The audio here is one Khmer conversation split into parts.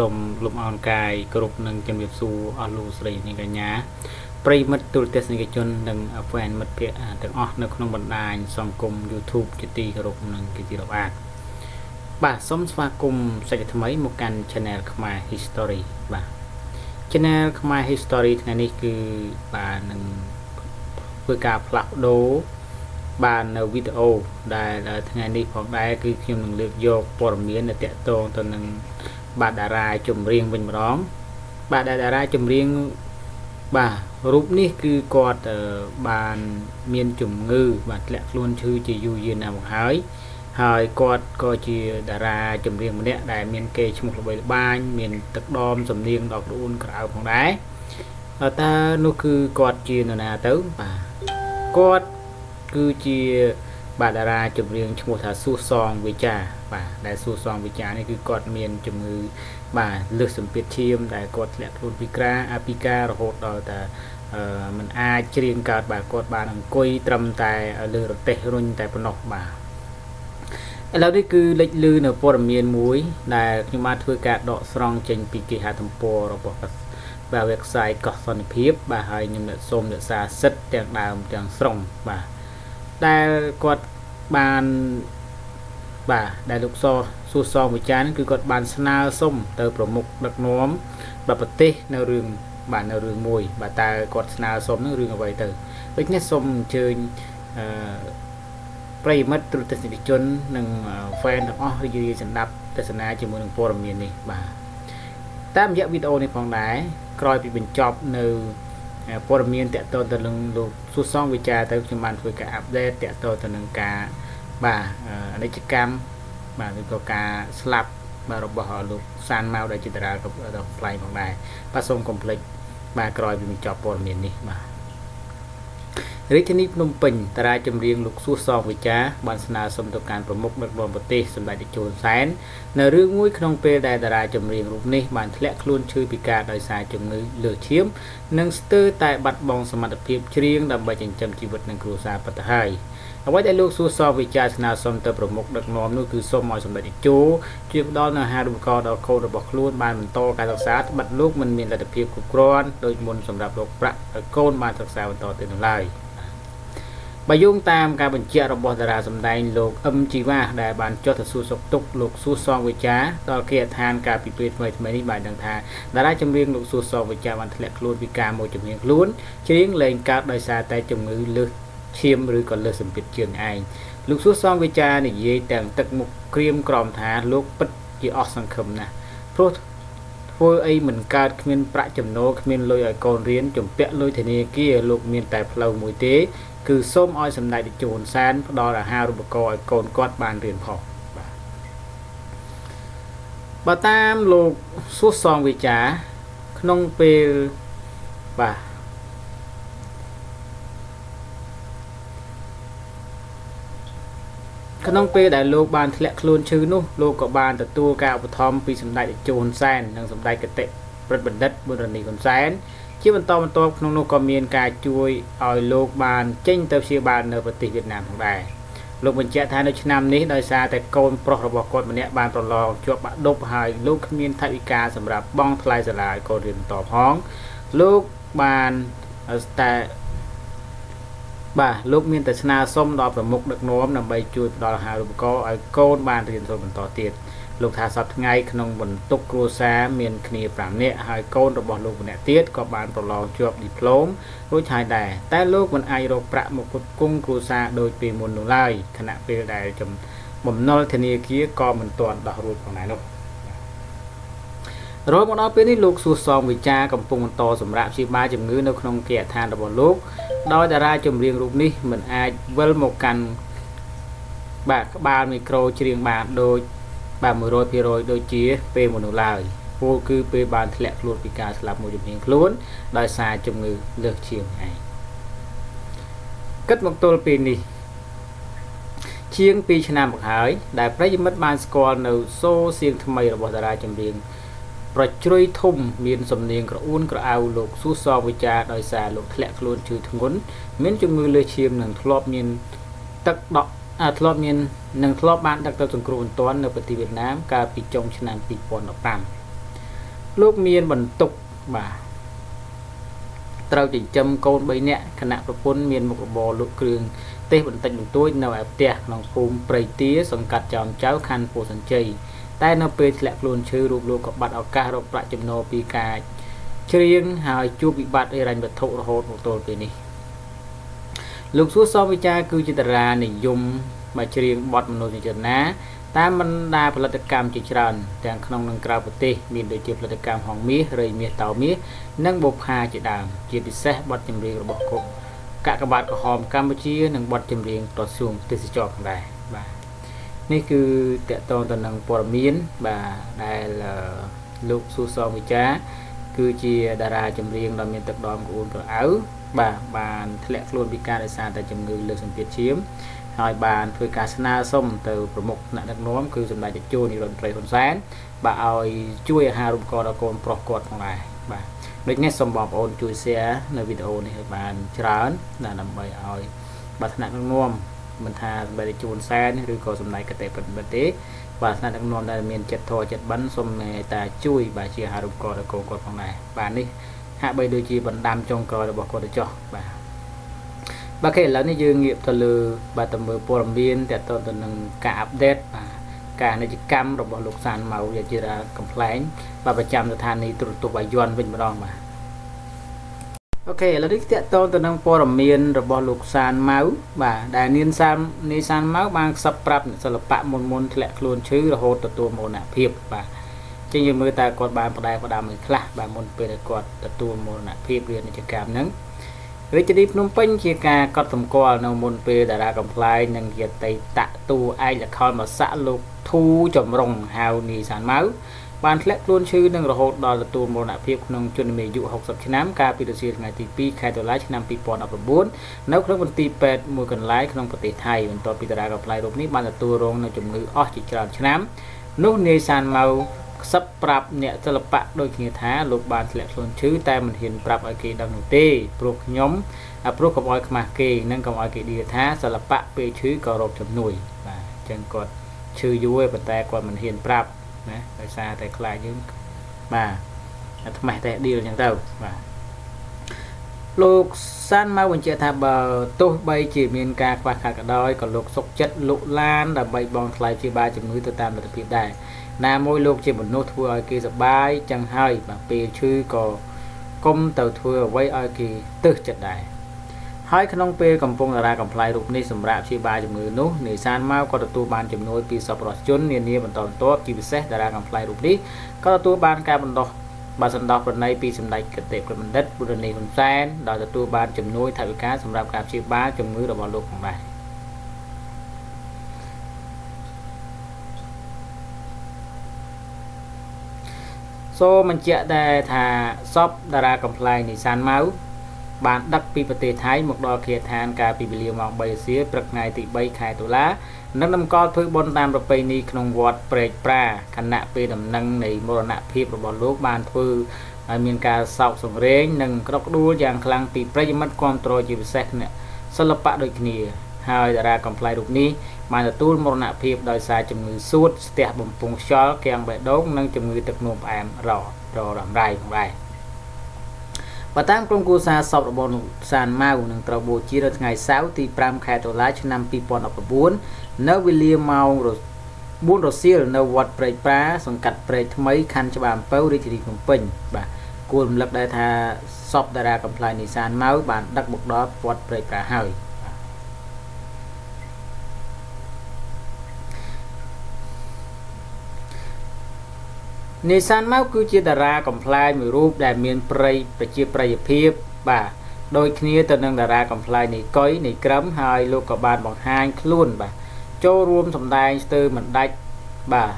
សូមលំអរកាយគ្រប់នឹងជំរាបសួរអស់លោកស្រីនិងកញ្ញាប្រិមិត្តទូរទស្សនិកជននិងហ្វេនមិត្តភ័ក្តិទាំងអស់នៅក្នុងបណ្ដាញសង្គម YouTube ជាទីគោរពនិងជាទីរាប់អានបាទសូមស្វាគមន៍សាច់ថ្មីមកកាន់ Channel ខ្មែរ History បាទ Channel ខ្មែរ History ថ្ងៃនេះគឺបាទនឹងធ្វើការផ្លាស់ប្ដូរបាននៅវីដេអូដែលថ្ងៃនេះផងដែរគឺខ្ញុំនឹងលើកយកព័ត៌មានដែលតកតងទៅនឹង បាទតារាចម្រៀងវិញម្ដងបាទតារាចម្រៀងបាទរូបនេះគឺគាត់បានមានជំងឺបាទធ្លាក់ខ្លួនឈឺជាយូរយារណាស់មកហើយហើយគាត់ក៏ជាតារាចម្រៀងម្នាក់ដែលមានកេរ្តិ៍ឈ្មោះល្បីល្បាញមានទឹកដមសំនៀងដល់ក្រួនក្រៅផងដែរតើនោះគឺគាត់ជានរណាទៅបាទគាត់គឺជាបាទតារាចម្រៀងឈ្មោះថាស៊ូសងវិចា បាទដែលស៊ូសងវិចានេះគឺគាត់មានជំងឺបាទលើសសម្ពាធឈាមដែលគាត់ធ្លាក់ខ្លួនពីក្រាអាពីការរហូតដល់តែអឺมันអាចច្រៀងកើតបាទគាត់បានអង្គុយត្រឹមតែលើរទេះរុញតែប៉ុណ្ណោះបាទឥឡូវនេះគឺលេចលឺនៅព័ត៌មានមួយ ដែលខ្ញុំបានធ្វើការដកស្រង់ចេញពីគេហទំព័ររបស់បាទ website កោះសន្តិភាព បាទហើយខ្ញុំនឹងសូមរក្សាសិទ្ធទាំងដើមទាំងស្រុងបាទដែលគាត់បាន បាទដែលលោកសសួរសងវិចារគឺគាត់បានស្នើសុំទៅប្រមុខដឹកនាំបាទប្រទេសនៅរឿងបាទនៅរឿងមួយ បាទតើគាត់ស្នើសុំនឹងរឿងអ្វីទៅដូច្នេះសូមអញ្ជើញអឺប្រិយមិត្តទូរទស្សនិកជននិង fan ទាំងអស់រីករាយសម្ដាប់ទស្សនាជាមួយនឹងព័ត៌មាននេះបាទតាមរយៈវីដេអូនេះផងដែរក្រោយពីបញ្ចប់នៅព័ត៌មានតកតទៅនឹងលោកសួរសងវិចារទៅខ្ញុំបានធ្វើការអាប់ដេតតកតទៅនឹងការ បាទអនិច្ចកម្មបាទឬក៏ការស្លាប់បាទរបស់លោកសានម៉ៅដែលជាតារាក៏ផ្លែងផងដែរបាទសូមកុំភ្លេចបាទក្រោយពីបញ្ចប់ព័ត៌មាននេះបាទរាជធានីភ្នំពេញតារាចម្រៀងលោកសួសសងវិចាបានស្នើសុំទៅកាន់ប្រមុខដឹកនាំប្រទេសសម្ដេចតេជោសែននៅរឿងមួយក្នុងពេលដែលតារាចម្រៀងរូបនេះបានធ្លាក់ខ្លួនឈឺពីការដោយសារជំងឺលើសឈាម និងស្ទើរតែបាត់បង់សមត្ថភាពច្រៀងដើម្បីចិញ្ចឹមជីវិតនិងគ្រួសារប៉ុណ្ណោះហើយ អ្វីដែលលោកសួរសវិចារស្នើសុំទៅប្រមុខដឹកនាំនោះគឺសូមឲ្យសម្ដេចតេជោជួយផ្ដល់នូវអាហារូបករណ៍ដល់កូនរបស់ខ្លួនបានបន្តការសិក្សាត្បិតលោកមិនមានលទ្ធភាពគ្រប់គ្រាន់ដោយមុនសម្រាប់លោកប្រាក់ឲ្យកូនបានសិក្សាបន្តទៅនៅឡើយ។បើយោងតាមការបញ្ជាក់របស់តារាសម្ដែងលោកអឹមជីវ៉ាដែលបានចុះទៅសួរសុខទុក្ខលោកសួរសងវិចាដល់គេឋានការពីពេលថ្មីថ្មីនេះបានដឹងថាតារាចម្រៀងលោកសួរសងវិចាបានធ្លាក់ខ្លួនពីការមួយជំនាញខ្លួនច្រៀងលែងកើតដោយសារតែជំងឺលើស ឈាមឬក៏លើសសម្ពាធជើងឯងលោកសួរសងវិចានិយាយទាំងទឹកមុខក្រៀមក្រំថាលោកពិតជាអស់សង្ឃឹមណាស់ព្រោះធ្វើអីមិនកើតគ្មានប្រាក់ចំណូលគ្មានលុយឲ្យកូនរៀនជំពាក់លុយធនាគារលោកមានតែផ្លូវមួយទេគឺសូមឲ្យសម្ដេចតេជោនសែនផ្ដល់អាហារូបករណ៍ឲ្យកូនគាត់បានរៀនផងបាទបើតាមលោកសួសសងវិចាក្នុងពេលបាទ ក្នុងពេលដែលលោកបានធ្លាក់ខ្លួនឈឺនោះលោកក៏បានទទួលការឧបត្ថម្ភពីសម្ដេចតេជោហ៊ុនសែននិងសម្ដេចកតិព្រឹទ្ធបណ្ឌិតប៊ុនរនីហ៊ុនសែនជាបន្តបន្ទាប់ក្នុងនោះក៏មានការជួយឲ្យលោកបានចេញទៅព្យាបាលនៅប្រទេសវៀតណាមផងដែរលោកបញ្ជាក់ថានៅឆ្នាំនេះដោយសារតែកូនប្រុសរបស់គាត់ម្នាក់បានប្រឡងជាប់បាក់ដប់ហើយលោកគ្មានថវិកាសម្រាប់បង់ថ្លៃសាលាឲ្យកូនរៀនបន្តផងលោកបានតែ បាទលោកមានតែស្នើសុំដល់ប្រមុខដឹកនាំដើម្បីជួយផ្ដល់អាហារូបករណ៍ឲ្យកូនបានរៀនសូត្របន្តទៀតលោកថាសប្តាហ៍ថ្ងៃក្នុងបន្ទុកគ្រួសារមានគ្នា5នាក់ហើយកូនរបស់លោកម្នាក់ទៀតក៏បានប្រឡងជាប់ឌីប្លូមរួចហើយដែរតែលោកមិនអាចរកប្រាក់មកផ្គត់ផ្គង់គ្រួសារដោយពេលមុននោះឡើយខណៈពេលដែលចំបំណុលធនាគារក៏មិនទាន់ដោះរួចផងដែរនោះ រហូតមកដល់ពេលនេះលោកសួរសមវិចារកំពុងបន្តសម្រាប់ព្យាបាលជំងឺនៅក្នុងគេហដ្ឋានរបស់លោកដោយតារាចម្រៀងរូបនេះមិនអាចវិលមកកាន់បាទក្បាលមីក្រូច្រៀងបានដូចបាទ100%ដូចជាពេលមនុស្សឡើយពោលគឺពេលបានធ្លាក់ខ្លួនពីការស្លាប់មួយជំនាញខ្លួនដោយសារជំងឺលើសឈាមឯងគិតមកទល់ពេលនេះជាង2ឆ្នាំមកហើយដែលប្រិយមិត្តបានស្គាល់នៅសូសៀងថ្មីរបស់តារាចម្រៀង ប្រជ្រុយធំមានសំនៀងក្រអួនក្រអៅលោកស៊ូសវិចារដោយសារលោកធ្លាក់ខ្លួនឈឺធ្ងន់មានជំងឺលើសឈាមនិងធ្លាប់មានទឹកដក់ធ្លាប់មាននឹងធ្លាប់បានដឹកទៅសង្គ្រោះបន្ទាន់នៅប្រទេសវៀតណាមកាលពីចុងឆ្នាំ2015លោកមានបន្ទុកបាទត្រូវចិញ្ចឹមកូន3នាក់គណៈប្រពន្ធមានមុខរបរលក់គ្រឿងទេសបន្តិចបន្តួចនៅឯផ្ទះក្នុងភូមិព្រៃទាសង្កាត់ចោមចៅខណ្ឌពោធិ៍សែនជ័យ តែនៅពេលធ្លាក់ខ្លួនឈឺរូបលោកក៏បាត់ឱកាសរកប្រាក់ចំណូលពីការច្រៀងហើយជួបវិបត្តិអិរញ្ញវត្ថុរហូតមកទល់ពេលនេះលោកសួរសមវិចារគឺជាតារានិយមមកច្រៀងបទមនោសញ្ចេតនាតាមបណ្ដាផលិតកម្មជាច្រើនទាំងក្នុងនិងក្រៅប្រទេសមានដូចជាផលិតកម្មហងមាសរៃមាសតោមាសនិងបុប្ផាជាដើមជាពិសេសបទចម្រៀងរបស់គុកកាកបាទក្រហមកម្ពុជានិងបទចម្រៀងក្រសួងទេសចរផងដែរបាទ នេះគឺតកតងទៅនឹងព័ត៌មានបាទដែលលោកស៊ូសងវិចាគឺជាតារាចម្រៀងដ៏មានទឹកដមក្អួនក្រអៅបាទបានធ្លាក់ខ្លួនពីការដោយសារតែជំងឺលើសសម្ពាធឈាមហើយបានធ្វើការស្នើសុំទៅប្រមុខថ្នាក់ដឹកនាំគឺសម្ដេចតេជោនាយរដ្ឋមន្ត្រីហ៊ុនសែនបាទឲ្យជួយអាហារូបករណ៍ដល់កូនប្រុសគាត់ផងដែរបាទដូច្នេះសូមបងប្អូនជួយ share នៅវីដេអូនេះឲ្យបានច្រើនដើម្បីឲ្យបាទថ្នាក់ដឹកនាំ មិនថាសម្ដេចតេជោហ៊ុនសែនឬក៏សម្ដេចកតេប្រតិបត្តិទេបាទថ្នាក់ដឹកនាំដែលមានចិត្តធម៌ចិត្តបិណ្ឌសូមមេត្តាជួយបាទជាអាហារូបករណ៍ដល់កូនគាត់ផងដែរបាទនេះហាក់បីដូចជាបណ្ដាំចុងក្រោយរបស់គាត់ទៅចុះបាទបាទគេឥឡូវនេះយើងងាកទៅលើបាទទៅមើលព័ត៌មានតទៅទៅនឹងការអាប់ដេតបាទការនិច្ចកម្មរបស់លោកសានម៉ៅយាជារាកំ pl ែងបាទប្រចាំស្ថានីយ៍ទូរទស្សន៍បាយ័នវិញម្ដងបាទ អូខេឥឡូវនេះតកតទៅនឹងព័ត៌មានរបស់លោកសានម៉ៅបាទដែលនាងសាននីសានម៉ៅបានខ្សឹបប្រាប់សិល្បៈមុនមុនធ្លាក់ខ្លួនឈឺរហូតទទួលមរណភាពបាទចឹងយើងមើលតើគាត់បានបដែបដាមមួយខ្លះបាទមុនពេលដែលគាត់ទទួលមរណភាពរៀននិច្ចកម្មហ្នឹងរាជធានីភ្នំពេញជាការកត់សម្គាល់នៅមុនពេលតារាកំ pl ែងនិងយតីតតួឯកលខលមកសាក់លោកធូចម្រុងហៅនីសានម៉ៅ បានធ្លាក់ខ្លួនឈឺនឹងរហូតដល់ទទួលមរណភាពក្នុងជនមានអាយុ60ឆ្នាំកាលពីរសៀលថ្ងៃទី2ខែតុលាឆ្នាំ2019នៅក្នុងមន្ទីរពេទ្យមួយកន្លែងក្នុងប្រទេសថៃបន្ទាប់ពីតារាកំ pl ែងរូបនេះបានទទួលរងនៅជំងឺអស់ជាច្រើនឆ្នាំនោះនីសានម៉ៅខ្សឹបប្រាប់អ្នកសិល្បៈដូចគ្នាថាលោកបានធ្លាក់ខ្លួនឈឺតែមិនហ៊ានប្រាប់ឲ្យគេដឹងនោះទេព្រោះខ្ញុំព្រោះកុំឲ្យខ្មាស់គេនិងកុំឲ្យគេឌីថាសិល្បៈពេលឈឺក៏រកជំនួយបាទអញ្ចឹងគាត់ឈឺយូរឯប៉ុន្តែគាត់មិនហ៊ានប្រាប់ ណាដោយសារតែខ្លាចយើងបាទថ្មេះតែឌីលអញ្ចឹងទៅបាទលោកសានមកបញ្ជាក់ថាបើទោះបីជាមានការខ្វះខាតក៏ដោយក៏លោកសុកចិត្តលុកឡានដើម្បីបងថ្លៃជាបាលជំងឺទៅតាមលទ្ធភាពដែរណាមួយលោកជាមនុស្សធ្វើឲ្យគេសប្បាយចឹងហើយបាទពេលឈឺក៏គុំទៅធ្វើអ្វីឲ្យគេទឹះចិត្តដែរ ហើយក្នុងពេលកំពុងតារាកំ pl ៃរូបនេះសម្រាប់ព្យាបាលជំងឺនោះនេសានមកក៏ទទួលបានចំនួនពីសប្បុរសជននានាបន្តបន្ទាប់ជាពិសេសតារាកំ pl ៃរូបនេះក៏ទទួលបានការបណ្ដោះបាទសន្តោសប្រណីពីសម្ដេចកតេប្របណ្ឌិតបុរនីហ៊ុនសែនដោយទទួលបានជំនួយថវិកាសម្រាប់ការព្យាបាលជំងឺរបស់លោកផងដែរសូមបញ្ជាក់ដែរថាសពតារាកំ pl ែងនីសានម៉ៅ បានដឹកពីប្រទេសថៃមកដល់ឃាតឋានកាលពីវេលាម៉ោង3រសៀលព្រឹកថ្ងៃទី3ខែតុលានិងតម្កល់ធ្វើបុណ្យតាមប្រពៃណីក្នុងវត្តព្រែកប្រាខណៈពេលដំណឹងនៃមរណភាពរបស់លោកបានធ្វើឲ្យមានការសោកសង្រេងនិងក្រកដួលយ៉ាងខ្លាំងពីប្រិយមិត្តគ្រប់គ្រងជាពិសេសអ្នកសិល្បៈដូចគ្នាហើយតារាកំ pl ែងរូបនេះបានទទួលមរណភាពដោយសារជំងឺសួតស្ទះបំពង់ខ្យល់គាំងបេះដូងនិងជំងឺទឹកនោមផ្អែមរររំរាយផងដែរ បើតាមក្រុមគូសារសពរបស់លោកសានម៉ៅនឹងត្រូវបូជានៅថ្ងៃសៅរ៍ទី5ខែតុលាឆ្នាំ2019នៅវេលាម៉ោង4រសៀលនៅវត្តព្រែកប្រាសង្កាត់ព្រែកថ្មីខណ្ឌច្បារអំពៅរាជធានីភ្នំពេញបាទគួររំលឹកដែរថាសពតារាកំ pl ែងនីសានម៉ៅបានដឹកមកដល់វត្តព្រែកប្រាហើយ នេសានមកគឺជាតារាកំ pl ែងមួយរូបដែលមានប្រិយប្រជាប្រិយភាពបាទដូចគ្នាទៅនឹងតារាកំ pl ែងនៃកុយនៃក្រឹមហើយលោកក៏បានបង្ហាញខ្លួនបាទចូលរួមសម្ដែងស្ទើរមិនដាច់បាទ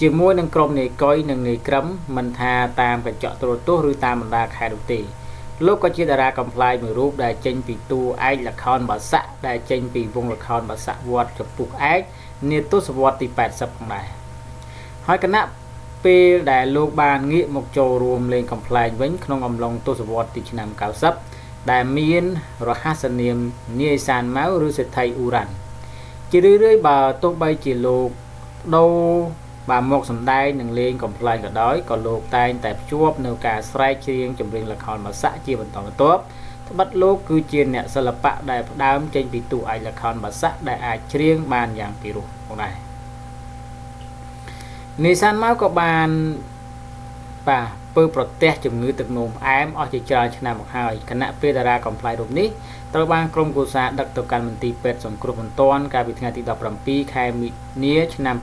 ជាមួយនឹងក្រុមនៃកុយនិងនៃក្រឹមមិនថាតាមកញ្ចក់ទូរទស្សន៍ឬតាមបណ្ដាខេត្តនោះទេលោកក៏ជាតារាកំ pl ែងមួយរូបដែលចេញពីតួឯកលខោនបាសាក់ដែលចេញពីវងលខោនបាសាក់វត្តចំពុះឯកនាទសវត្សទី80ផងដែរ ហើយគណៈពេលដែលលោកបានងាកមកចូលរួមលេងកំ pl ែងវិញក្នុងអំឡុងទសវត្សរ៍ទីឆ្នាំ90ដែលមានរហស្សនាមនាយសានម៉ៅឬសេដ្ឋីអ៊ូរ៉ាន់ជារឿយៗបើទោះបីជាលោកដូរបាទមកសម្ដែងនឹងលេងកំ pl ែងក៏ដោយក៏លោកតែងតែភ្ជាប់នៅការស្រែកច្រៀងចម្រៀងល្ខោនបាសាក់ជាបន្តបន្ទាប់ត្បិតលោកគឺជាអ្នកសិល្បៈដែលផ្ដើមចេញពីតួឯកល្ខោនបាសាក់ដែលអាចច្រៀងបានយ៉ាងពិរោះផងដែរ នេសានមកក៏បានបាទពើប្រទះជំងឺទឹកនោមផ្អែមអស់ជាច្រើនឆ្នាំមកហើយគណៈពេលតារាកំ pl ែងរូបនេះត្រូវបានក្រុមគូសាដឹកទៅកាន់មន្ទីរពេទ្យសង្គ្រោះបន្ទាន់កាលពីថ្ងៃទី17ខែមិនិនាឆ្នាំ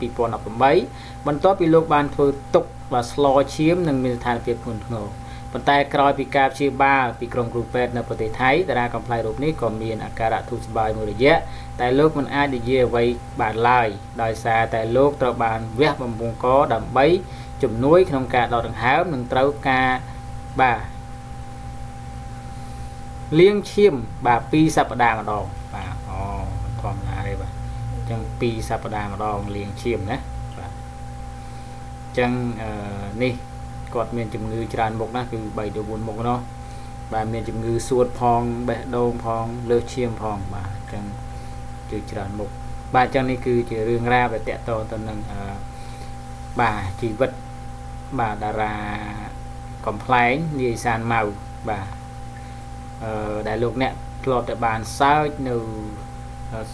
2018បន្ទាប់ពីលោកបានធ្វើទុកបាទស្លឈាមនិងមានស្ថានភាពធ្ងន់ធ្ងរ ប៉ុន្តែក្រោយពីការព្យាបាលពីក្រុមគ្រូពេទ្យនៅប្រទេសថៃតារាកំ pl ែងរូបនេះក៏មានអាការៈធូរស្បើយមួយរយៈតែលោកមិនអាចនិយាយអ្វីបានឡើយដោយសារតែលោកត្រូវបានវះបំពង់កដើម្បីជំនួយក្នុងការដកដង្ហើមនិងត្រូវការបាទលាងឈាមបាទ2សប្តាហ៍ម្ដងបាទអូធម្មតាទេបាទអញ្ចឹង2សប្តាហ៍ម្ដងលាងឈាមណាបាទអញ្ចឹងអឺនេះ គាត់មានជំងឺច្រើនមុខណាស់គឺ3ទៅ4មុខនោះបាទមានជំងឺសួតផងបេះដូងផងលើសឈាមផងបាទអញ្ចឹងគឺច្រើនមុខបាទអញ្ចឹងនេះគឺជារឿងរ៉ាវដែលតកតទៅនឹងបាទជីវិតបាទតារាកំប្លែងនាយសានម៉ៅបាទអឺដែលលោកអ្នកធ្លាប់តែបានសើចនៅ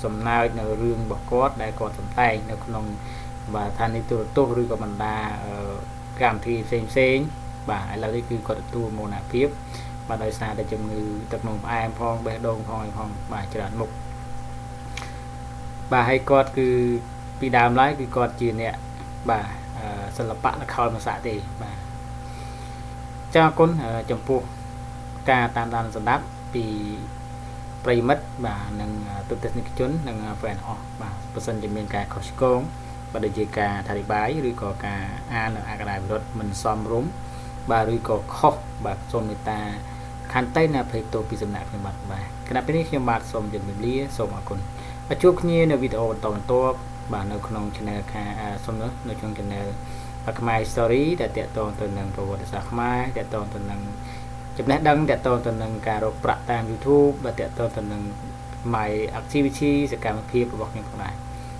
សំណើចនៅរឿងរបស់គាត់ដែលគាត់សម្ដែងនៅក្នុងបាទឋានីយទូរទស្សន៍ឬក៏បណ្ដាអឺ កម្មវិធីផ្សេងផ្សេងបាទឥឡូវនេះគឺគាត់ទទួលមោណាភាពបាទដោយសារតែជំងឺទឹកនោមផ្អែមផងបេះដូងផងអីផងបាទច្រើនមុខបាទហើយគាត់គឺពីដើមឡើយគឺគាត់ជាអ្នកបាទសិល្បៈនខោភាសាទេបាទចាអរគុណចំពោះការតាមដានសម្ដាប់ពីប្រិមិត្តបាទនិងទស្សនិកជននិងហ្វេនអស់បាទបើសិនជាមានការខុសឆ្គង បើដូចជាការអធិប្បាយឬក៏ការអាននៅអក្សរវិរុទ្ធមិនសមរម្យបាទឬក៏ខុសបាទសូមមេត្តាខន្តីនៅភ័យទោសពីសំណាក់ខ្ញុំបាទបាទគណៈពេលនេះខ្ញុំបាទសូមជម្រាបលាសូមអរគុណបាទជួបគ្នានៅវីដេអូបន្តបន្ទាប់បាទនៅក្នុង channel ខាសូមនៅក្នុង channel ខ្មែរ story ដែលតកតងទៅនឹងប្រវត្តិសាស្ត្រខ្មែរតកតងទៅនឹងចំណេះដឹងតកតងទៅនឹងការរកប្រាក់តាម YouTube បាទតកតងទៅនឹង my activity សកម្មភាពរបស់ខ្ញុំផងដែរ